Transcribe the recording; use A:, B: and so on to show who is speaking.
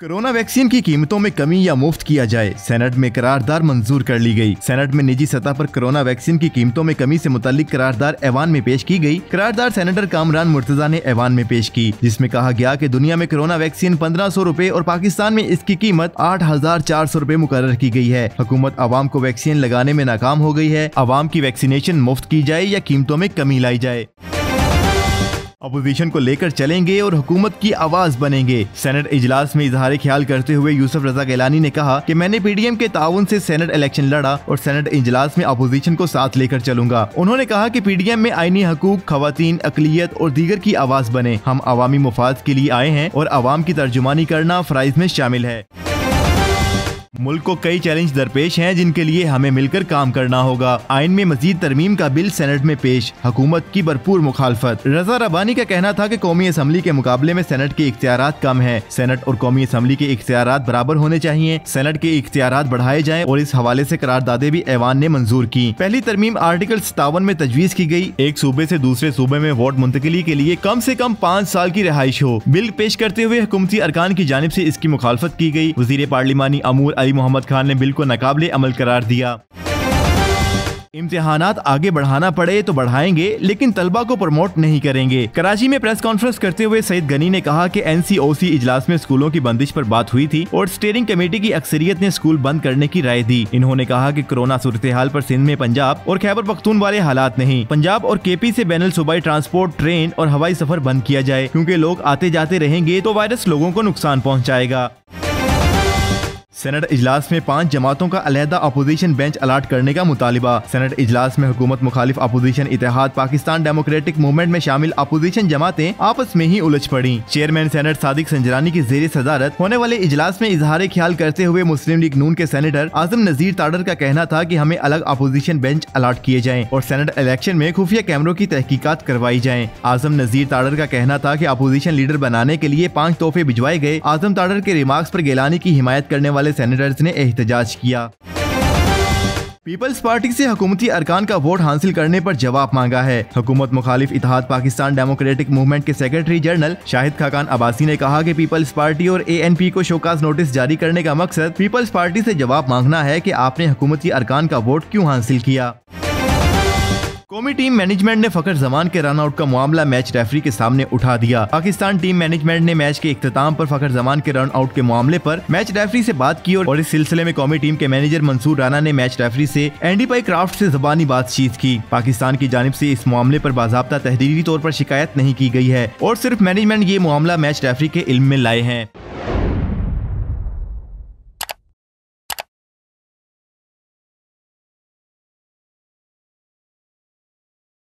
A: Corona vaccine की कीमतों में कमी या मुफ़्त किया जाए, सेनेट में करारदार मंजूर कर ली गई। सेनेट में निजी सतह पर कोरोना वैक्सीन की कीमतों में कमी से मुतालिक करारदार ऐवान में पेश की गई। करारदार सेनेटर कामरान मुर्तजा ने ऐवान में पेश की, जिसमें कहा गया कि दुनिया में कोरोना वैक्सीन पंद्रह सौ रूपए और पाकिस्तान में इसकी कीमत आठ हज़ार चार सौ रूपए मुकर की गई है। हुकूमत आवाम को वैक्सीन लगाने में नाकाम हो गई है। आवाम की वैक्सीनेशन मुफ़्त की जाए या कीमतों में कमी लाई जाए। अपोजिशन को लेकर चलेंगे और हुकूमत की आवाज़ बनेंगे। सेनेट इजलास में इजहार ख्याल करते हुए यूसुफ रजा गैलानी ने कहा कि मैंने पीडीएम के ताउन से सेनेट इलेक्शन लड़ा और सेनेट इजलास में अपोजिशन को साथ लेकर चलूँगा। उन्होंने कहा कि पीडीएम में आईनी हकूक खातन अकलीत और दीगर की आवाज़ बने। हम अवामी मुफाद के लिए आए हैं और आवाम की तर्जुमानी करना फराइज में शामिल है। मुल्क को कई चैलेंज दरपेश हैं, जिनके लिए हमें मिलकर काम करना होगा। आइन में मजीद तरमीम का बिल सेनेट में पेश, हुकूमत की भरपूर मुखालफत। रजा रबानी का कहना था कि कौमी असम्बली के मुकाबले में सेनेट के इख्तियार कम है। सेनेट और कौमी असम्बली के इख्तियार बराबर होने चाहिए। सेनेट के इख्तियार बढ़ाए जाए और इस हवाले ऐसी करारदादे भी ऐवान ने मंजूर की। पहली तरमीम आर्टिकल सतावन में तजवीज की गई एक सूबे ऐसी दूसरे सूबे में वोट मुंतकली के लिए कम ऐसी कम पाँच साल की रिहाइश हो। बिल पेश करते हुए हुकूमती अरकान की जानब ऐसी इसकी मुखालफत की गई वज़ीर पार्लिमानी अमूर अली मोहम्मद खान ने बिल को नाकाबले अमल करार दिया। इम्तिहानात आगे बढ़ाना पड़े तो बढ़ाएँगे, लेकिन तलबा को प्रमोट नहीं करेंगे। कराची में प्रेस कॉन्फ्रेंस करते हुए सईद गनी ने कहा कि एनसीओसी इजलास में स्कूलों की बंदिश पर बात हुई थी और स्टेयरिंग कमेटी की अक्सरियत ने स्कूल बंद करने की राय दी। इन्होंने कहा कि कोरोना सूरत हाल पर सिंध में पंजाब और खैबर पख्तून वाले हालात नहीं। पंजाब और के पी ऐसी बैनल सूबाई ट्रांसपोर्ट, ट्रेन और हवाई सफ़र बंद किया जाए, क्यूँकी लोग आते जाते रहेंगे तो वायरस लोगों को नुकसान पहुँचाएगा। सेनेट इजलास में पाँच जमातों का अलहदा अपोजिशन बेंच अलाट करने का मुतालबा। सेनेट इजलास में हुकूमत मुखालिफ अपोजिशन इतिहाद पाकिस्तान डेमोक्रेटिक मूवमेंट में शामिल अपोजिशन जमातें आपस में ही उलझ पड़ी। चेयरमैन सेनेट सादिक संजरानी की जेर सदारत होने वाले इजलास में इजहार ख्याल करते हुए मुस्लिम लीग नून के सेनेटर आज़म नजीर ताडर का कहना था की हमें अलग अपोजिशन बेंच अलाट किए जाए और सेनेट इलेक्शन में खुफिया कैमरों की तहकीकत करवाई जाए। आज़म नजीर ताडर का कहना था की अपोजिशन लीडर बनाने के लिए पाँच तोहफे भिजवाए गए। आज़म ताडर के रिमार्क्स आरोप गिलानी की हिमायत करने वाले सेनेटर्स ने एहतजाज किया। पीपल्स पार्टी से हुकूमती अरकान का वोट हासिल करने पर जवाब मांगा है। हुकूमत मुखालिफ इतिहाद पाकिस्तान डेमोक्रेटिक मूवमेंट के सेक्रेटरी जनरल शाहिद खाकान अबासी ने कहा कि पीपल्स पार्टी और ए एन पी को शोकाज नोटिस जारी करने का मकसद पीपल्स पार्टी से जवाब मांगना है कि आपने हुकूमती अरकान का वोट क्यों हासिल किया। कौमी टीम मैनेजमेंट ने फकर जमान के रन आउट का मामला मैच रेफरी के सामने उठा दिया। पाकिस्तान टीम मैनेजमेंट ने मैच के इख्ताम पर फकर जमान के रन आउट के मामले पर मैच रेफरी से बात की और इस सिलसिले में कौमी टीम के मैनेजर मंसूर राना ने मैच रेफरी से एंडी पाई क्राफ्ट से जबानी बातचीत की। पाकिस्तान की जानब से इस मामले पर बाजाबता तहरीरी तौर पर शिकायत नहीं की गई है और सिर्फ़ मैनेजमेंट ये मामला मैच रेफरी के इल्म में लाए हैं।